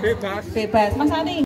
Bebas. Bebas. Mas Ani.